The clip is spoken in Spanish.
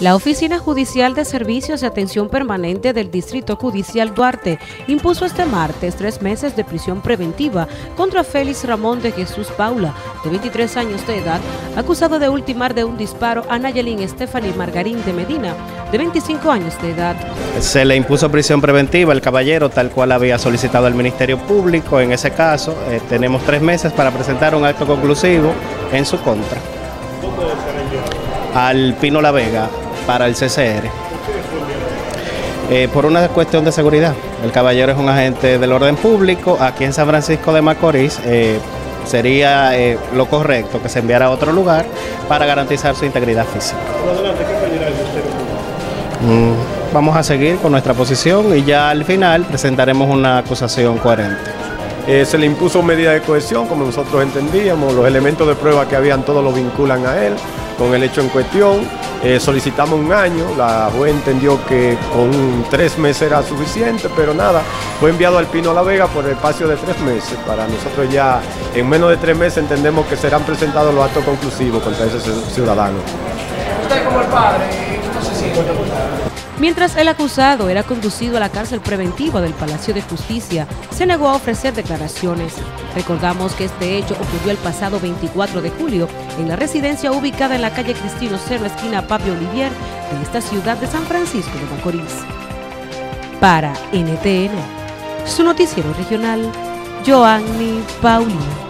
La Oficina Judicial de Servicios de Atención Permanente del Distrito Judicial Duarte impuso este martes tres meses de prisión preventiva contra Félix Ramón de Jesús Paula, de 23 años de edad, acusado de ultimar de un disparo a Nayelin Stephanie Margarín de Medina, de 25 años de edad. Se le impuso prisión preventiva al caballero, tal cual había solicitado el Ministerio Público. En ese caso, eh, tenemos tres meses para presentar un acto conclusivo en su contra. Al Pino La Vega, para el CCR. Eh, por una cuestión de seguridad. El caballero es un agente del orden público. Aquí en San Francisco de Macorís eh, sería eh, lo correcto que se enviara a otro lugar para garantizar su integridad física. Mm, vamos a seguir con nuestra posición y ya al final presentaremos una acusación coherente. se le impuso medida de cohesión, como nosotros entendíamos, los elementos de prueba que habían todos lo vinculan a él con el hecho en cuestión. Eh, solicitamos un año, la juez entendió que con tres meses era suficiente, pero nada, fue enviado al Pino a la Vega por el espacio de tres meses. Para nosotros ya en menos de tres meses entendemos que serán presentados los actos conclusivos contra ese ciudadano. Usted como el padre, ¿cómo se siente? Mientras el acusado era conducido a la cárcel preventiva del Palacio de Justicia, se negó a ofrecer declaraciones. Recordamos que este hecho ocurrió el pasado 24 de julio en la residencia ubicada en la calle Cristino Cerro, esquina Pablo Olivier, de esta ciudad de San Francisco de Macorís. Para NTN, su noticiero regional, Joanny Paulino.